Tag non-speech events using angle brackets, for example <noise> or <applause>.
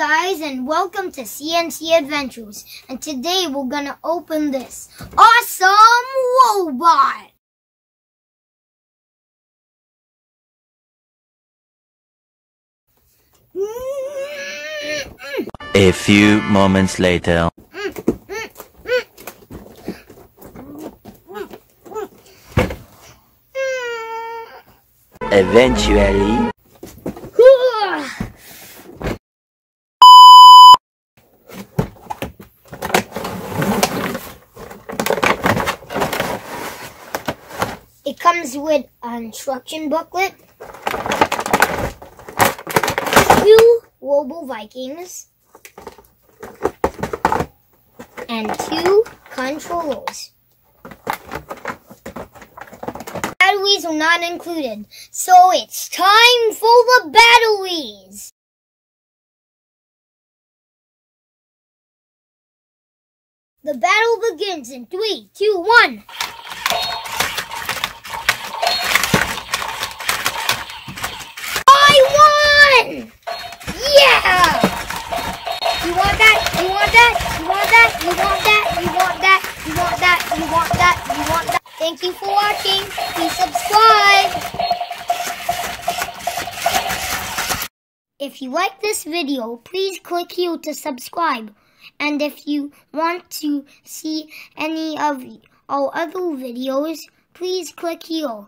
guys and welcome to C&C Adventures and today we're gonna open this awesome robot. A few moments later. <laughs> Eventually. It comes with an instruction booklet, two Robo Vikings, and two controllers. Batteries are not included, so it's time for the batteries! The battle begins in three, two, one. I won! Yeah! You want that? You want that? You want that? You want that? You want that? You want that? You want that? Thank you for watching. Please subscribe. If you like this video, please click here to subscribe. And if you want to see any of our other videos, please click here.